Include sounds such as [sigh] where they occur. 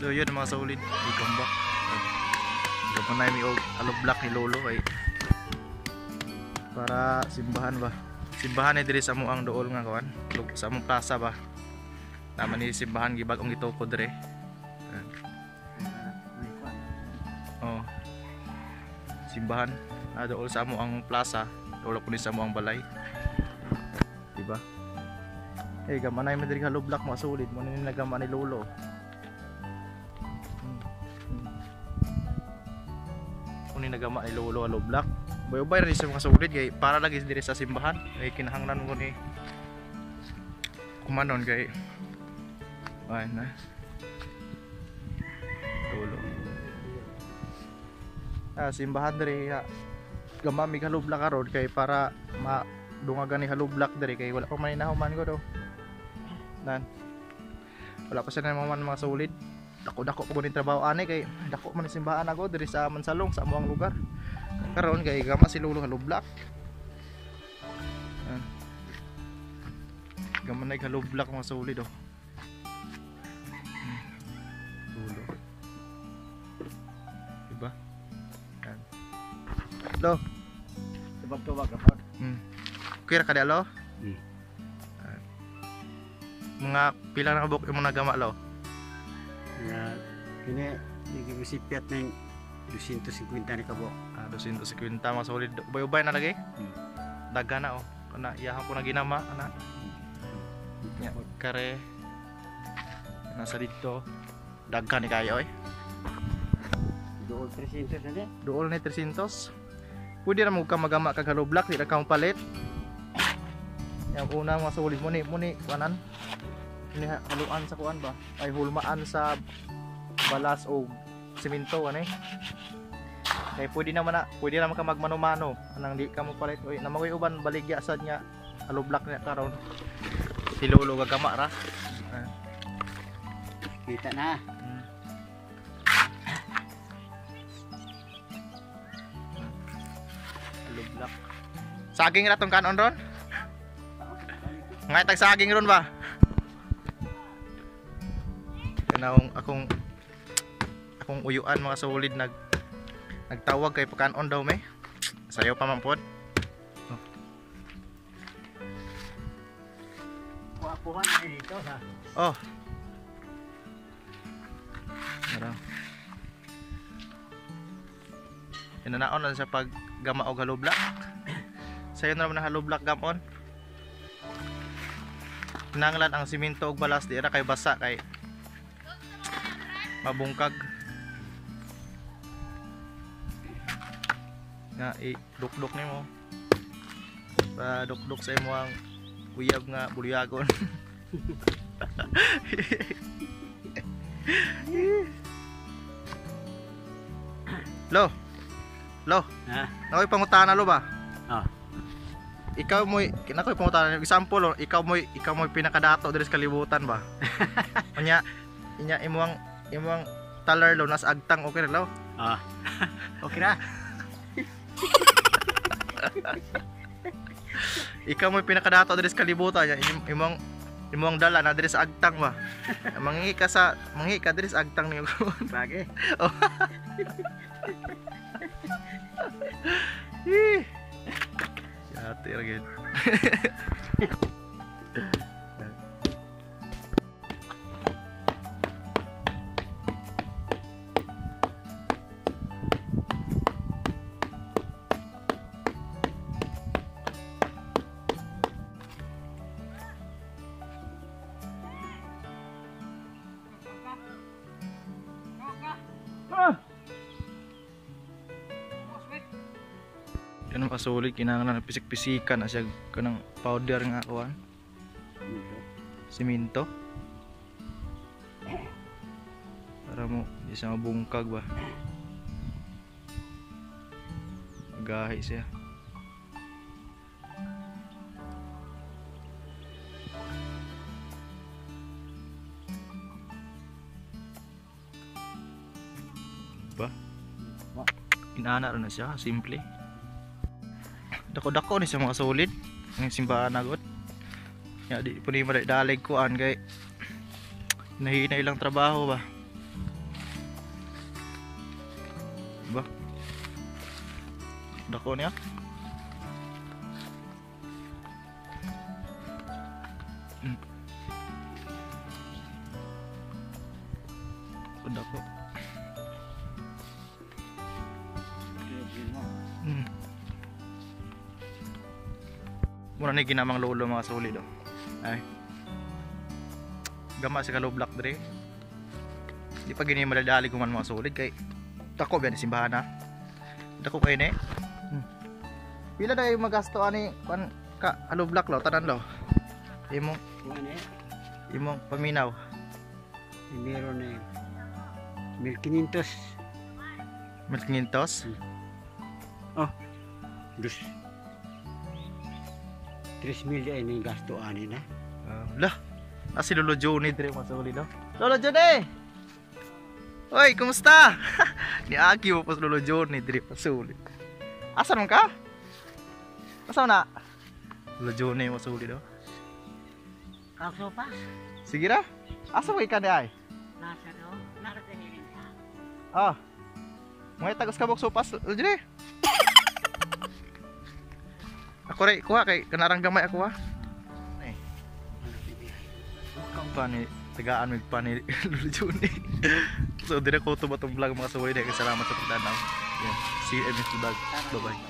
So yun mga solid, welcome back. Gapanay mi og alog black ni lolo kay para simbahan ba. Simbahan ni diri sa ang dool nga kawan. Sa among plaza ba. Naman ni simbahan gibag-ong gitukod diri. Oh. Simbahan na dool sa ang plaza, dool po ni sa ang balay. Diba? Eh, gamanay mo diri halo black mga solid mo ni nagaman ni lolo. Kung nagama ni Lolo Alo Black. Bay-bay rin sa mga sulit kay para lagi diri sa simbahan. Kay kinahanglan ko ni kumanon kay ay na. Lolo. Ah, simbahan diri ya gamami Halo Black karon kay para ma dungagan ni Halo Black diri kay wala pa man inahuman ko do. Nan. Wala pa siya na man mga sulit dako dako ko ni trabaho ani kay dako man simbahan ako diri sa Mansalong sa amuang lugar karon kay gama si Lolo Halublak ah. gama na halublak mga solid oh Hmm. Lolo diba Yan. lo Tubag-tubag kapag. hmm. kira ka di lo Hmm. Ah. mga pila na kabuk yung mga nagama lo Nga, kini, nagigisipiat na yung 250 ni kabo. Ah, 250 mga solid. Ubay-ubay na lagi. Hmm. Daga na oh. Kana iyahan ko na ginama ana. Nya kare nasa dito. Dagka ni kayo eh. Doon 300 na din. Duol ni 300. Pwede ra mo ka magama kag halo black di ra ka palit. Yang una mga solid mo ni mo ni kuanan. Haluan sa kuan ba? Ay hulmaan sa balas o simento ani. Kay pwede naman na, pwede naman ka magmano-mano. Anang di ka mo palit. Uy, namagoy uban baligya sad niya. Halo black niya karon. Hilolo gagama ra. Ah, Kita na. mm. Halo black. Saging ra tong kanon ron? Ngay tag saging ron ba? Akong akong uyuan mga solid nag nagtawag kay pakanon daw may. Sayo pa man pod. Kuha-kuha na dito ha. Oh. Mara. Inanaon na sa pag gama og halo black. [coughs] Sayo na naman na halo black gamon. Nanglan ang simento og balas di ra kay basa kay mabungkag. Nga i dukdok nimo. Pa dukdok sa imo ang kuyab nga bulyagon. [laughs] Lo. Lo, Ha? nakoy pangutana lo ba? Ah. Ikaw mo kinakoy pangutana example lo, ikaw mo ikaw mo pinakadato diri sa kalibutan ba? [laughs] Unya inya imong imong talar lo nas agtang okay ra lo. Ah. [laughs] okay na. [laughs] Ikaw mo pinakadato diri sa kalibutan im- imong imong dala na diri sa agtang ba? Mangi ka sa mangi ka diri sa agtang niyo. [laughs] Bagay. Ih. Yati ra gid. Kinahanglan na pisik-pisikan na siya kanang powder nga kuan, siminto. Para mo di siya mabungkag ba. Gahi siya. Ba? Inana rin na siya, simple. dako-dako ni sa mga solid. Ng simbahan agot ya di po ni dalig ko an kay nahina ilang trabaho ba? Diba dako niya? Muna ni ginamang lolo mga solid oh. Ay. Gama sa kalo black dre. Di pa gini madadali kuman mga solid kay dako ba ni simbahan ha. Dako kay ni. Hmm. Pila na yung magasto ani kan ka alo black lo tanan lo. Imong eh, imong paminaw. meron na yun. 1,500. Mil 500. Dus. 3 mil ay yung gasto ani na. Uh, lah, [laughs] ah, si Lolo Johnny dire mga solid no. Lolo Johnny! Hoy, kumusta? Niagi mo pa si Lolo Johnny dire pa solid. Asan man ka? Asa na? Lolo Johnny mo solid no. Kakso pa? Sige ra. Asa mo ka di ay? Nasa no? Nasa rin ka. Ah. Mga tagos ka bok sopas, Lolo Johnny. Ako rin, kuha kay kanarang gamay ako ha. Eh, pa ni tagaan mig pa ni Lolo [laughs] Johnny. so dire ko to batong vlog mga suway dahil salamat sa pagdanaw. Yan. See you in the vlog. Bye bye.